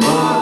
Whoa.